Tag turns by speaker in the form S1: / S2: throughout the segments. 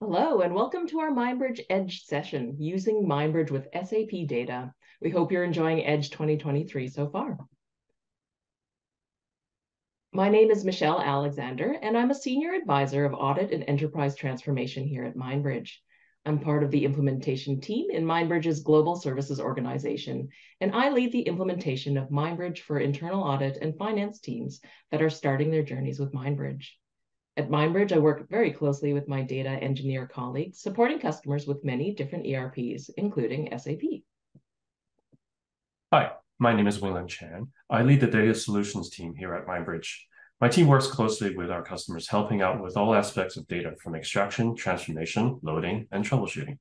S1: Hello, and welcome to our MindBridge Edge session using MindBridge with SAP data. We hope you're enjoying Edge 2023 so far. My name is Michelle Alexander, and I'm a Senior Advisor of Audit and Enterprise Transformation here at MindBridge. I'm part of the implementation team in MindBridge's Global Services Organization, and I lead the implementation of MindBridge for internal audit and finance teams that are starting their journeys with MindBridge. At MindBridge, I work very closely with my data engineer colleagues, supporting customers with many different ERPs, including SAP.
S2: Hi, my name is Winglan Chan. I lead the data solutions team here at MindBridge. My team works closely with our customers, helping out with all aspects of data from extraction, transformation, loading, and troubleshooting.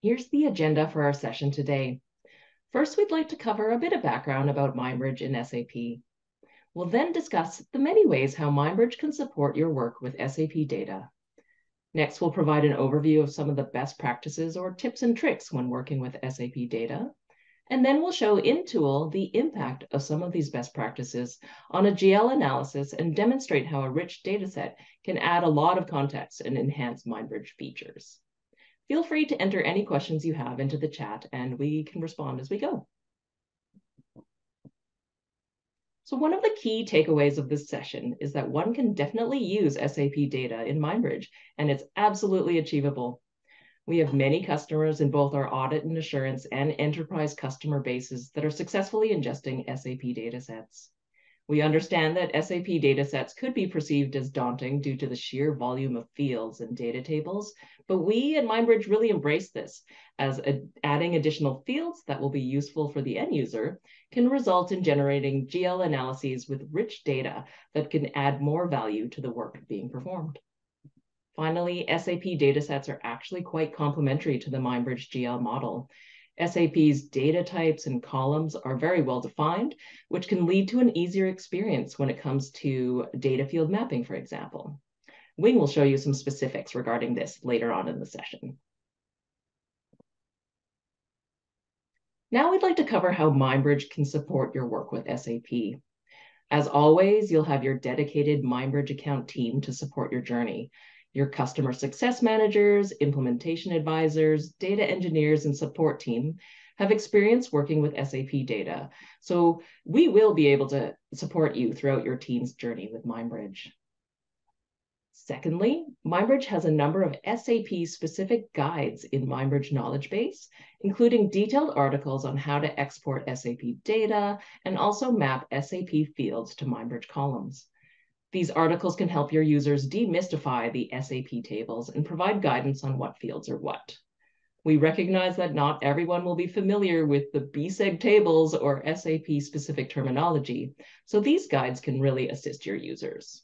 S1: Here's the agenda for our session today. First, we'd like to cover a bit of background about MindBridge and SAP. We'll then discuss the many ways how MindBridge can support your work with SAP data. Next, we'll provide an overview of some of the best practices or tips and tricks when working with SAP data. And then we'll show in Tool the impact of some of these best practices on a GL analysis and demonstrate how a rich dataset can add a lot of context and enhance MindBridge features. Feel free to enter any questions you have into the chat and we can respond as we go. So one of the key takeaways of this session is that one can definitely use SAP data in MindBridge, and it's absolutely achievable. We have many customers in both our audit and assurance and enterprise customer bases that are successfully ingesting SAP datasets. We understand that SAP datasets could be perceived as daunting due to the sheer volume of fields and data tables, but we at MindBridge really embrace this, as adding additional fields that will be useful for the end user can result in generating GL analyses with rich data that can add more value to the work being performed. Finally, SAP datasets are actually quite complementary to the MindBridge GL model, SAP's data types and columns are very well defined, which can lead to an easier experience when it comes to data field mapping, for example. Wing will show you some specifics regarding this later on in the session. Now we'd like to cover how MindBridge can support your work with SAP. As always, you'll have your dedicated MindBridge account team to support your journey. Your customer success managers, implementation advisors, data engineers, and support team have experience working with SAP data. So we will be able to support you throughout your team's journey with MindBridge. Secondly, MindBridge has a number of SAP-specific guides in MindBridge knowledge base, including detailed articles on how to export SAP data and also map SAP fields to MindBridge columns. These articles can help your users demystify the SAP tables and provide guidance on what fields are what. We recognize that not everyone will be familiar with the BSEG tables or SAP specific terminology, so these guides can really assist your users.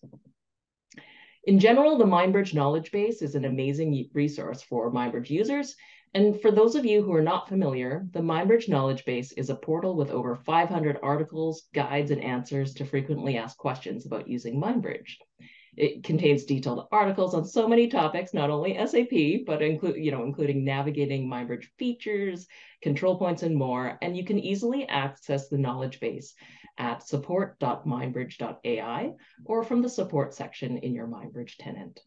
S1: In general, the MindBridge knowledge base is an amazing resource for MindBridge users, and for those of you who are not familiar, the MindBridge Knowledge Base is a portal with over 500 articles, guides, and answers to frequently asked questions about using MindBridge. It contains detailed articles on so many topics, not only SAP, but include, you know, including navigating MindBridge features, control points, and more. And you can easily access the knowledge base at support.mindbridge.ai or from the support section in your MindBridge tenant.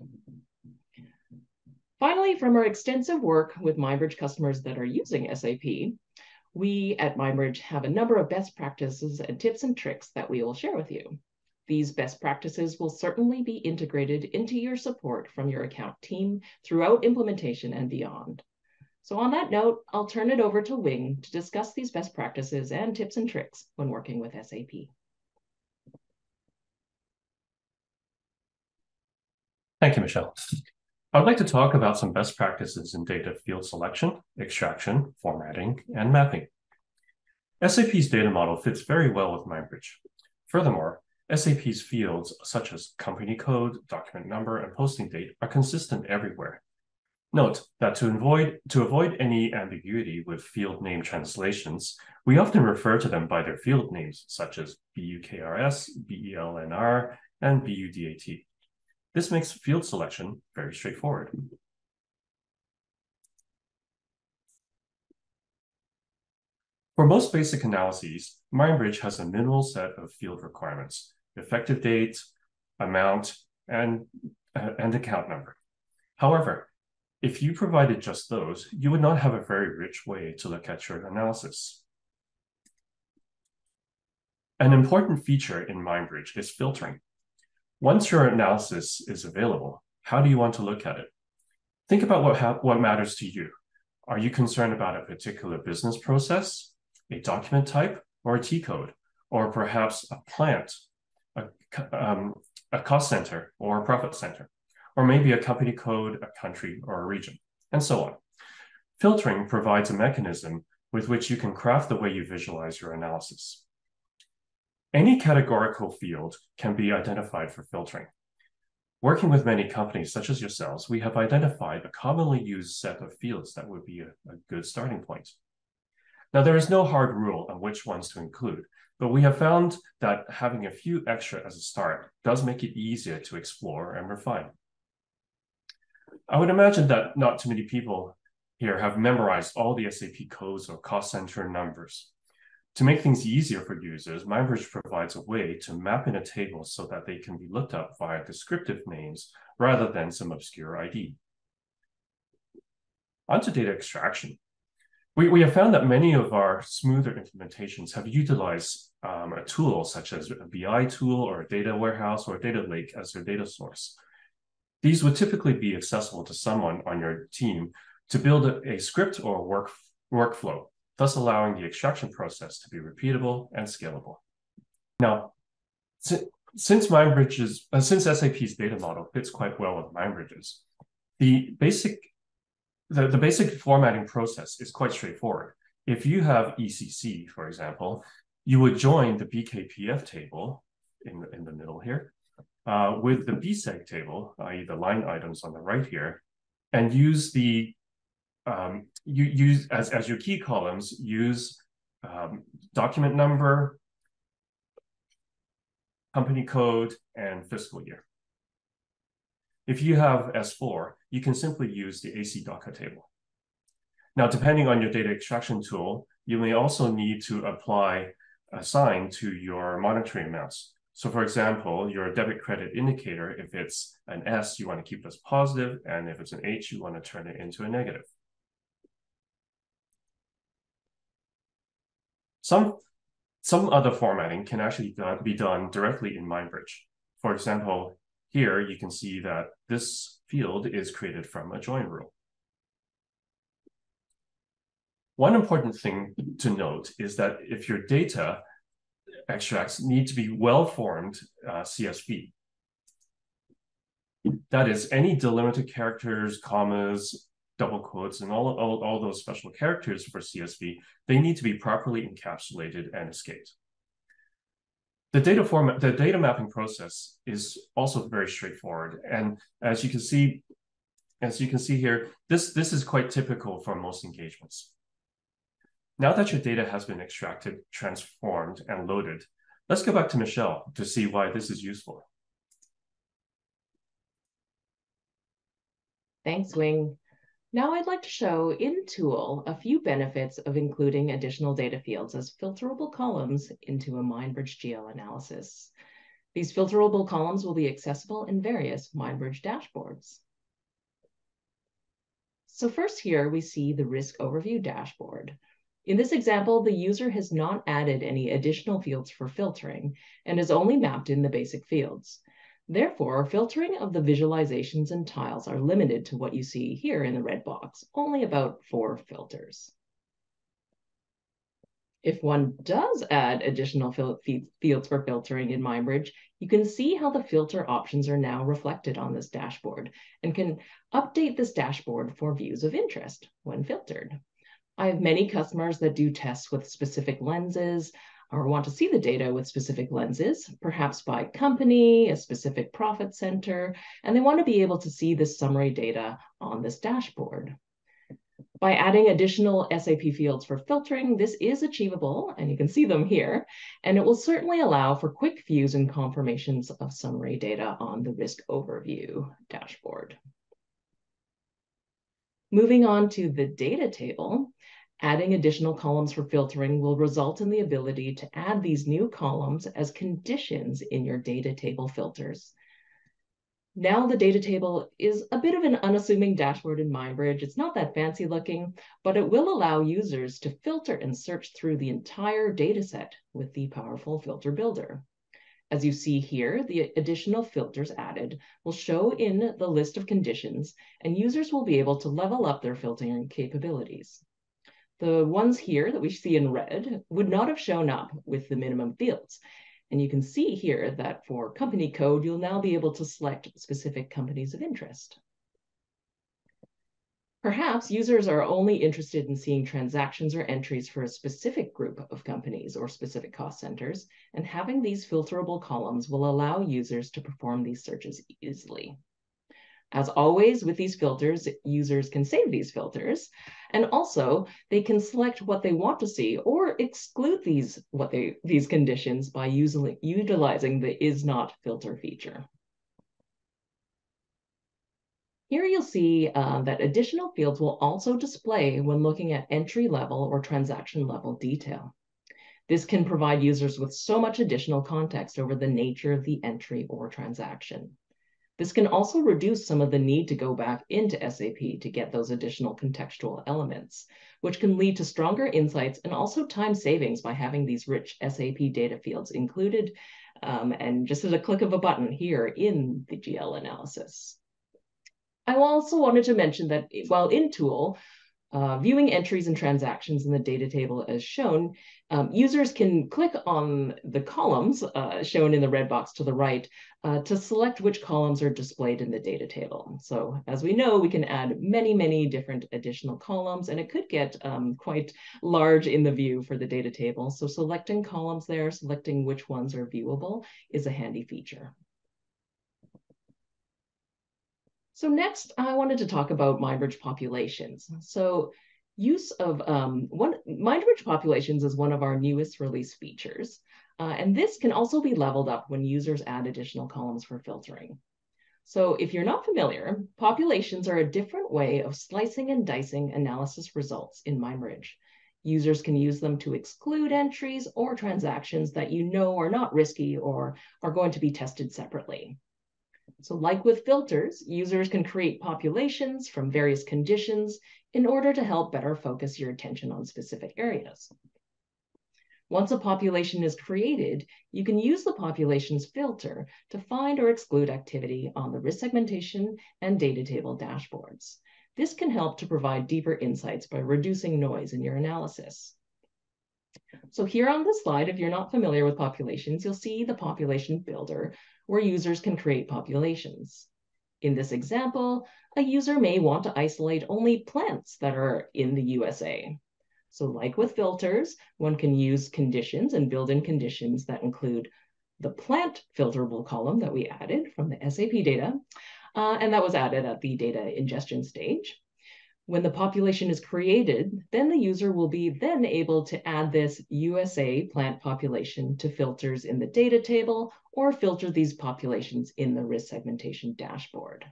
S1: Finally, from our extensive work with MindBridge customers that are using SAP, we at MindBridge have a number of best practices and tips and tricks that we will share with you. These best practices will certainly be integrated into your support from your account team throughout implementation and beyond. So on that note, I'll turn it over to Wing to discuss these best practices and tips and tricks when working with SAP.
S2: Thank you, Michelle. I'd like to talk about some best practices in data field selection, extraction, formatting, and mapping. SAP's data model fits very well with MindBridge. Furthermore, SAP's fields such as company code, document number, and posting date are consistent everywhere. Note that to avoid, to avoid any ambiguity with field name translations, we often refer to them by their field names such as BUKRS, BELNR, and BUDAT. This makes field selection very straightforward. For most basic analyses, MindBridge has a minimal set of field requirements, effective date, amount, and uh, and account number. However, if you provided just those, you would not have a very rich way to look at your analysis. An important feature in MindBridge is filtering. Once your analysis is available, how do you want to look at it? Think about what, what matters to you. Are you concerned about a particular business process, a document type, or a T code, or perhaps a plant, a, um, a cost center, or a profit center, or maybe a company code, a country, or a region, and so on. Filtering provides a mechanism with which you can craft the way you visualize your analysis. Any categorical field can be identified for filtering. Working with many companies such as yourselves, we have identified a commonly used set of fields that would be a, a good starting point. Now, there is no hard rule on which ones to include, but we have found that having a few extra as a start does make it easier to explore and refine. I would imagine that not too many people here have memorized all the SAP codes or cost center numbers. To make things easier for users, MindBridge provides a way to map in a table so that they can be looked up via descriptive names rather than some obscure ID. Onto data extraction. We, we have found that many of our smoother implementations have utilized um, a tool such as a BI tool or a data warehouse or a data lake as their data source. These would typically be accessible to someone on your team to build a, a script or work, workflow thus allowing the extraction process to be repeatable and scalable. Now, since MindBridge's, uh, since SAP's data model fits quite well with MindBridge's, the basic the, the basic formatting process is quite straightforward. If you have ECC, for example, you would join the BKPF table in, in the middle here uh, with the BSEG table, i.e. the line items on the right here, and use the um, you use as, as your key columns, use um, document number, company code, and fiscal year. If you have S4, you can simply use the ACDOCA table. Now, depending on your data extraction tool, you may also need to apply a sign to your monitoring amounts. So for example, your debit credit indicator, if it's an S, you want to keep as positive, and if it's an H, you want to turn it into a negative. Some, some other formatting can actually be done directly in MindBridge. For example, here you can see that this field is created from a join rule. One important thing to note is that if your data extracts need to be well-formed uh, CSV, that is, any delimited characters, commas, double quotes and all, all, all those special characters for CSV, they need to be properly encapsulated and escaped. The data format, the data mapping process is also very straightforward. And as you can see, as you can see here, this, this is quite typical for most engagements. Now that your data has been extracted, transformed, and loaded, let's go back to Michelle to see why this is useful.
S1: Thanks, Wing. Now I'd like to show in Tool a few benefits of including additional data fields as filterable columns into a MindBridge GL analysis. These filterable columns will be accessible in various MindBridge dashboards. So first here we see the risk overview dashboard. In this example, the user has not added any additional fields for filtering and has only mapped in the basic fields. Therefore, filtering of the visualizations and tiles are limited to what you see here in the red box, only about four filters. If one does add additional fields for filtering in MindBridge, you can see how the filter options are now reflected on this dashboard and can update this dashboard for views of interest when filtered. I have many customers that do tests with specific lenses, or want to see the data with specific lenses, perhaps by company, a specific profit center, and they want to be able to see this summary data on this dashboard. By adding additional SAP fields for filtering, this is achievable, and you can see them here, and it will certainly allow for quick views and confirmations of summary data on the risk overview dashboard. Moving on to the data table, Adding additional columns for filtering will result in the ability to add these new columns as conditions in your data table filters. Now the data table is a bit of an unassuming dashboard in MindBridge. It's not that fancy looking, but it will allow users to filter and search through the entire data set with the powerful filter builder. As you see here, the additional filters added will show in the list of conditions, and users will be able to level up their filtering capabilities. The ones here that we see in red would not have shown up with the minimum fields, and you can see here that for company code, you'll now be able to select specific companies of interest. Perhaps users are only interested in seeing transactions or entries for a specific group of companies or specific cost centers, and having these filterable columns will allow users to perform these searches easily. As always, with these filters, users can save these filters, and also they can select what they want to see or exclude these what they these conditions by utilizing the is not filter feature. Here you'll see uh, that additional fields will also display when looking at entry level or transaction level detail. This can provide users with so much additional context over the nature of the entry or transaction. This can also reduce some of the need to go back into SAP to get those additional contextual elements, which can lead to stronger insights and also time savings by having these rich SAP data fields included um, and just at a click of a button here in the GL analysis. I also wanted to mention that while in Tool, uh, viewing entries and transactions in the data table as shown, um, users can click on the columns uh, shown in the red box to the right uh, to select which columns are displayed in the data table. So as we know, we can add many, many different additional columns, and it could get um, quite large in the view for the data table. So selecting columns there, selecting which ones are viewable is a handy feature. So next, I wanted to talk about MindBridge populations. So use of um, one MindBridge populations is one of our newest release features. Uh, and this can also be leveled up when users add additional columns for filtering. So if you're not familiar, populations are a different way of slicing and dicing analysis results in MindBridge. Users can use them to exclude entries or transactions that you know are not risky or are going to be tested separately. So like with filters, users can create populations from various conditions in order to help better focus your attention on specific areas. Once a population is created, you can use the populations filter to find or exclude activity on the risk segmentation and data table dashboards. This can help to provide deeper insights by reducing noise in your analysis. So here on this slide, if you're not familiar with populations, you'll see the population builder where users can create populations. In this example, a user may want to isolate only plants that are in the USA. So like with filters, one can use conditions and build in conditions that include the plant filterable column that we added from the SAP data, uh, and that was added at the data ingestion stage. When the population is created, then the user will be then able to add this USA plant population to filters in the data table or filter these populations in the risk segmentation dashboard.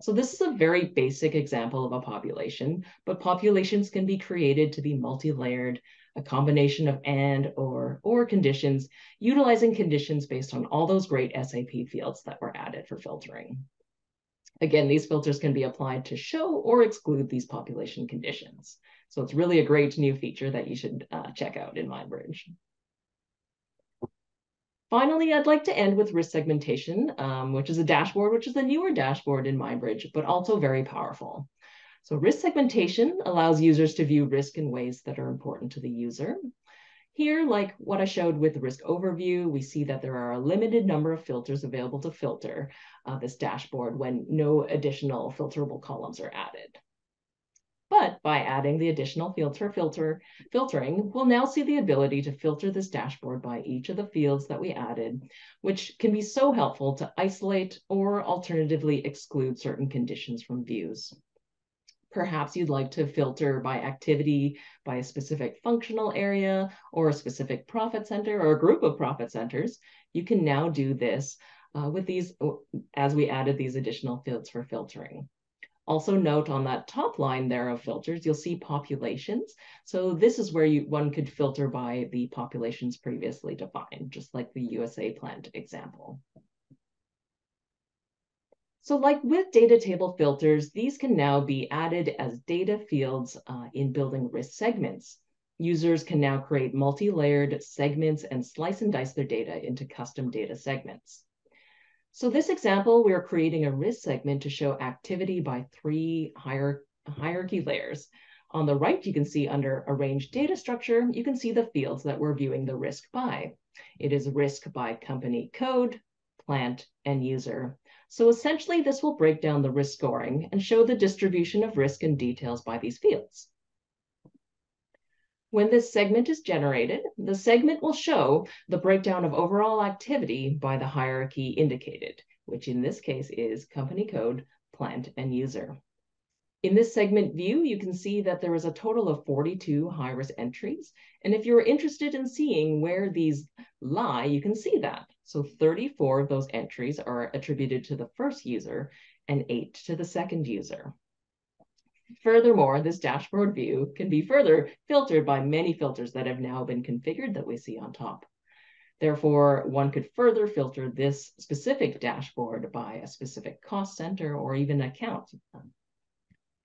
S1: So this is a very basic example of a population, but populations can be created to be multi-layered, a combination of and, or, or conditions, utilizing conditions based on all those great SAP fields that were added for filtering. Again, these filters can be applied to show or exclude these population conditions. So it's really a great new feature that you should uh, check out in MindBridge. Finally, I'd like to end with risk segmentation, um, which is a dashboard, which is a newer dashboard in MindBridge, but also very powerful. So risk segmentation allows users to view risk in ways that are important to the user. Here, like what I showed with the risk overview, we see that there are a limited number of filters available to filter uh, this dashboard when no additional filterable columns are added. But by adding the additional filter filter filtering, we'll now see the ability to filter this dashboard by each of the fields that we added, which can be so helpful to isolate or alternatively exclude certain conditions from views. Perhaps you'd like to filter by activity by a specific functional area or a specific profit center or a group of profit centers. You can now do this uh, with these as we added these additional fields for filtering. Also note on that top line there of filters, you'll see populations. So this is where you one could filter by the populations previously defined, just like the USA plant example. So like with data table filters, these can now be added as data fields uh, in building risk segments. Users can now create multi-layered segments and slice and dice their data into custom data segments. So this example, we're creating a risk segment to show activity by three hier hierarchy layers. On the right, you can see under arranged data structure, you can see the fields that we're viewing the risk by. It is risk by company code, plant, and user. So essentially, this will break down the risk scoring and show the distribution of risk and details by these fields. When this segment is generated, the segment will show the breakdown of overall activity by the hierarchy indicated, which in this case is company code, plant, and user. In this segment view, you can see that there is a total of 42 high-risk entries. And if you're interested in seeing where these lie, you can see that. So 34 of those entries are attributed to the first user and eight to the second user. Furthermore, this dashboard view can be further filtered by many filters that have now been configured that we see on top. Therefore, one could further filter this specific dashboard by a specific cost center or even account.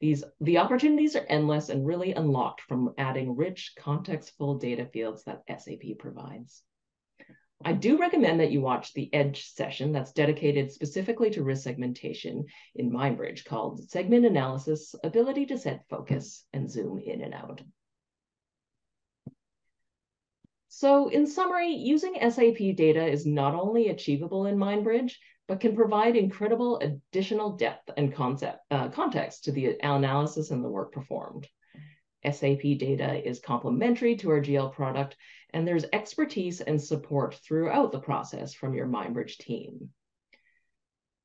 S1: These, the opportunities are endless and really unlocked from adding rich contextful data fields that SAP provides. I do recommend that you watch the EDGE session that's dedicated specifically to risk segmentation in MindBridge called Segment Analysis, Ability to Set Focus and Zoom In and Out. So in summary, using SAP data is not only achievable in MindBridge, but can provide incredible additional depth and concept, uh, context to the analysis and the work performed. SAP data is complementary to our GL product, and there's expertise and support throughout the process from your MindBridge team.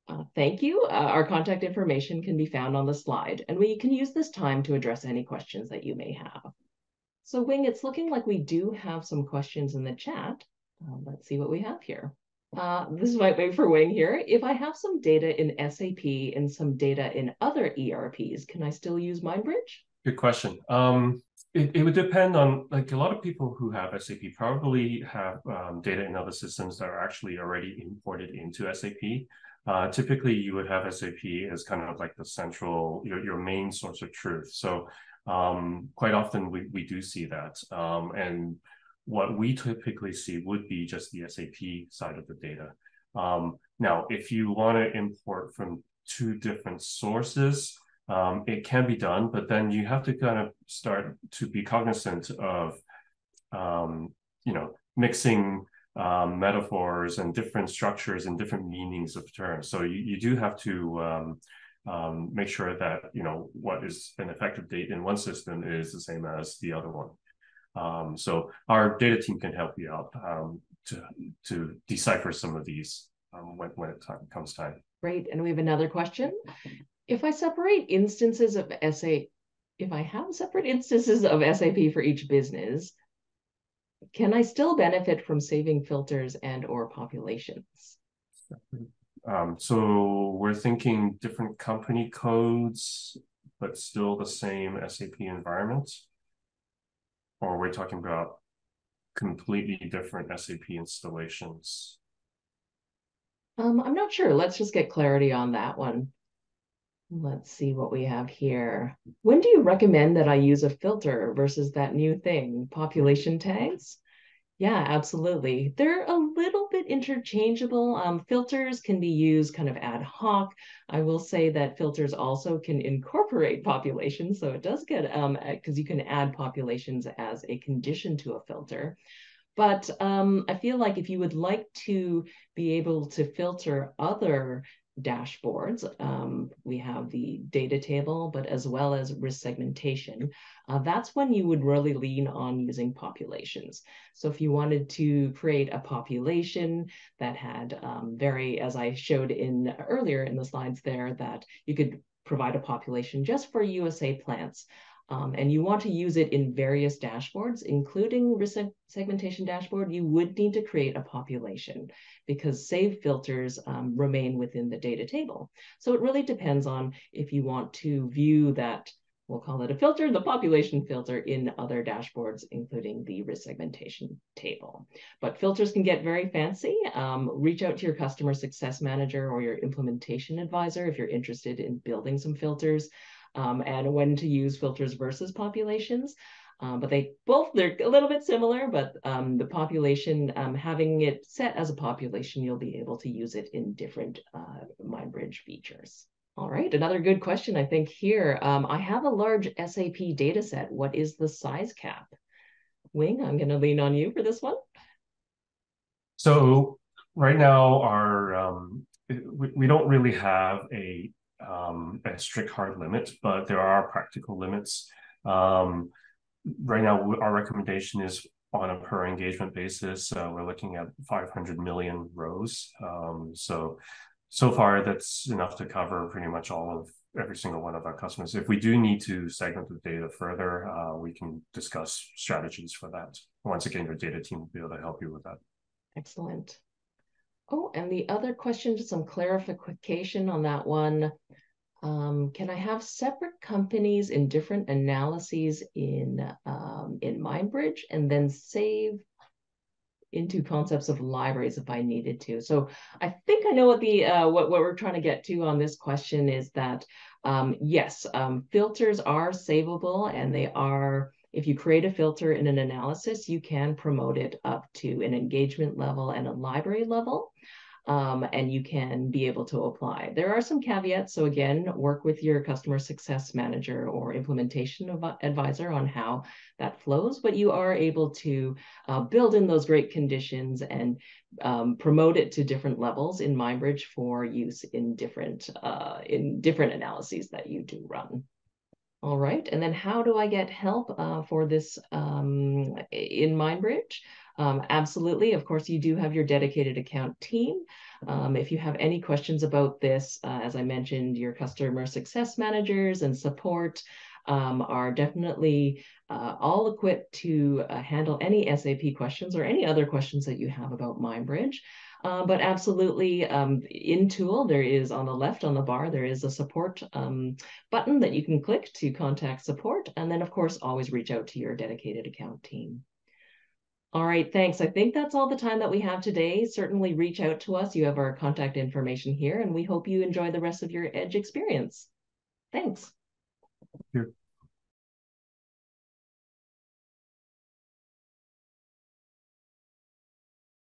S1: Uh, thank you. Uh, our contact information can be found on the slide, and we can use this time to address any questions that you may have. So Wing, it's looking like we do have some questions in the chat. Uh, let's see what we have here. Uh, this might wait for Wing here. If I have some data in SAP and some data in other ERPs, can I still use MindBridge?
S2: Good question. Um, it, it would depend on like a lot of people who have SAP probably have um, data in other systems that are actually already imported into SAP. Uh, typically, you would have SAP as kind of like the central your your main source of truth. So um, quite often we we do see that, um, and what we typically see would be just the SAP side of the data. Um, now, if you want to import from two different sources, um, it can be done, but then you have to kind of start to be cognizant of, um, you know, mixing um, metaphors and different structures and different meanings of terms. So you, you do have to um, um, make sure that, you know, what is an effective date in one system is the same as the other one. Um, so our data team can help you out to to decipher some of these when when it comes time.
S1: Great, and we have another question. If I separate instances of SA, if I have separate instances of SAP for each business, can I still benefit from saving filters and or populations?
S2: Um, so we're thinking different company codes, but still the same SAP environment or we're talking about completely different SAP installations?
S1: Um, I'm not sure. Let's just get clarity on that one. Let's see what we have here. When do you recommend that I use a filter versus that new thing, population tags? Yeah, absolutely. They're a little bit interchangeable. Um, filters can be used kind of ad hoc. I will say that filters also can incorporate populations. So it does get, because um, you can add populations as a condition to a filter. But um, I feel like if you would like to be able to filter other dashboards. Um, we have the data table, but as well as risk segmentation. Uh, that's when you would really lean on using populations. So if you wanted to create a population that had um, very, as I showed in earlier in the slides there, that you could provide a population just for USA plants. Um, and you want to use it in various dashboards, including risk segmentation dashboard, you would need to create a population because save filters um, remain within the data table. So it really depends on if you want to view that we'll call it a filter, the population filter in other dashboards, including the risk segmentation table. But filters can get very fancy. Um, reach out to your customer success manager or your implementation advisor if you're interested in building some filters um, and when to use filters versus populations. Um, but they both they're a little bit similar but um, the population um, having it set as a population you'll be able to use it in different uh, mindbridge features all right, another good question, I think, here. Um, I have a large SAP data set. What is the size cap? Wing, I'm going to lean on you for this one.
S2: So right now, our um, we, we don't really have a, um, a strict hard limit, but there are practical limits. Um, right now, our recommendation is on a per engagement basis. Uh, we're looking at 500 million rows. Um, so so far that's enough to cover pretty much all of every single one of our customers. If we do need to segment the data further, uh, we can discuss strategies for that. Once again, your data team will be able to help you with that.
S1: Excellent. Oh, and the other question, just some clarification on that one. Um, can I have separate companies in different analyses in um, in MindBridge and then save into concepts of libraries if I needed to. So I think I know what the uh, what what we're trying to get to on this question is that um, yes, um, filters are savable and they are. If you create a filter in an analysis, you can promote it up to an engagement level and a library level um, and you can be able to apply. There are some caveats. So again, work with your customer success manager or implementation advisor on how that flows, but you are able to uh, build in those great conditions and um, promote it to different levels in MindBridge for use in different uh, in different analyses that you do run. All right, and then how do I get help uh, for this um, in MindBridge? Um, absolutely. Of course, you do have your dedicated account team. Um, if you have any questions about this, uh, as I mentioned, your customer success managers and support um, are definitely uh, all equipped to uh, handle any SAP questions or any other questions that you have about MindBridge. Uh, but absolutely, um, in Tool, there is on the left on the bar, there is a support um, button that you can click to contact support. And then, of course, always reach out to your dedicated account team. All right, thanks. I think that's all the time that we have today. Certainly reach out to us. You have our contact information here, and we hope you enjoy the rest of your Edge experience. Thanks.